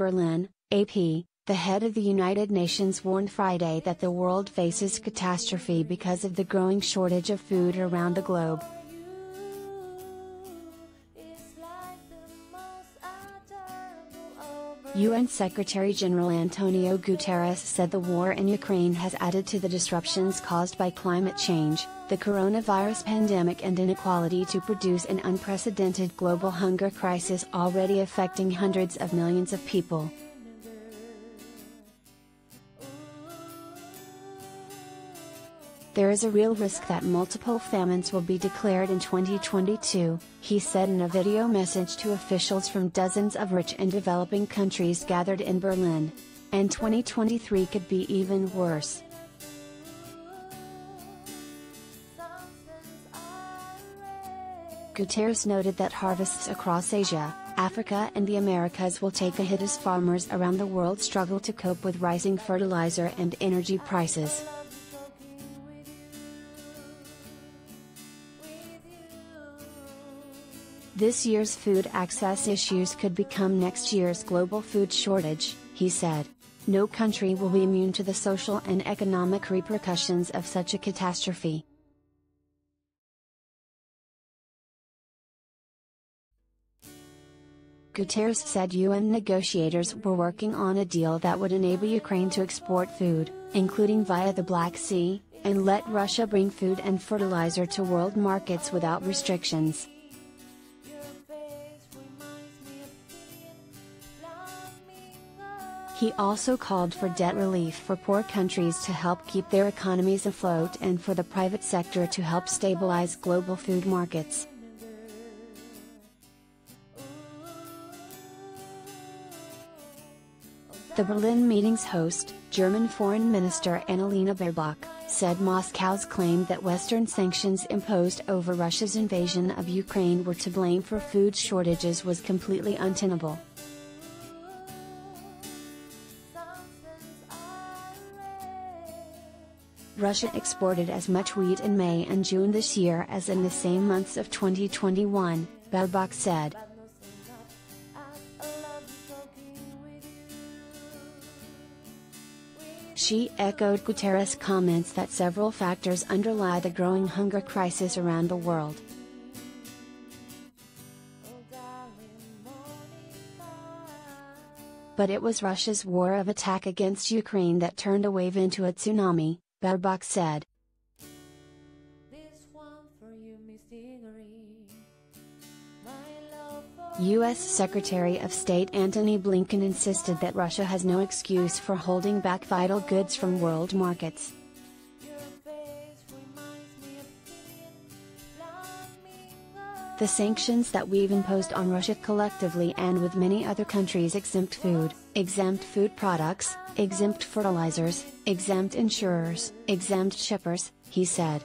Berlin, AP, the head of the United Nations warned Friday that the world faces catastrophe because of the growing shortage of food around the globe. UN Secretary General Antonio Guterres said the war in Ukraine has added to the disruptions caused by climate change, the coronavirus pandemic, and inequality to produce an unprecedented global hunger crisis already affecting hundreds of millions of people. There is a real risk that multiple famines will be declared in 2022, he said in a video message to officials from dozens of rich and developing countries gathered in Berlin. And 2023 could be even worse. Guterres noted that harvests across Asia, Africa and the Americas will take a hit as farmers around the world struggle to cope with rising fertilizer and energy prices. This year's food access issues could become next year's global food shortage, he said. No country will be immune to the social and economic repercussions of such a catastrophe. Guterres said UN negotiators were working on a deal that would enable Ukraine to export food, including via the Black Sea, and let Russia bring food and fertilizer to world markets without restrictions. He also called for debt relief for poor countries to help keep their economies afloat and for the private sector to help stabilize global food markets. The Berlin meeting's host, German Foreign Minister Annalena Baerbock, said Moscow's claim that Western sanctions imposed over Russia's invasion of Ukraine were to blame for food shortages was completely untenable. Russia exported as much wheat in May and June this year as in the same months of 2021, Baerbock said. She echoed Guterres' comments that several factors underlie the growing hunger crisis around the world. But it was Russia's war of attack against Ukraine that turned a wave into a tsunami, Baerbock said. U.S. Secretary of State Antony Blinken insisted that Russia has no excuse for holding back vital goods from world markets. The sanctions that we've imposed on Russia collectively and with many other countries exempt food, exempt food products, exempt fertilizers, exempt insurers, exempt shippers, he said.